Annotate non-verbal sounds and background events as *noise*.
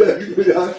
*laughs* yeah.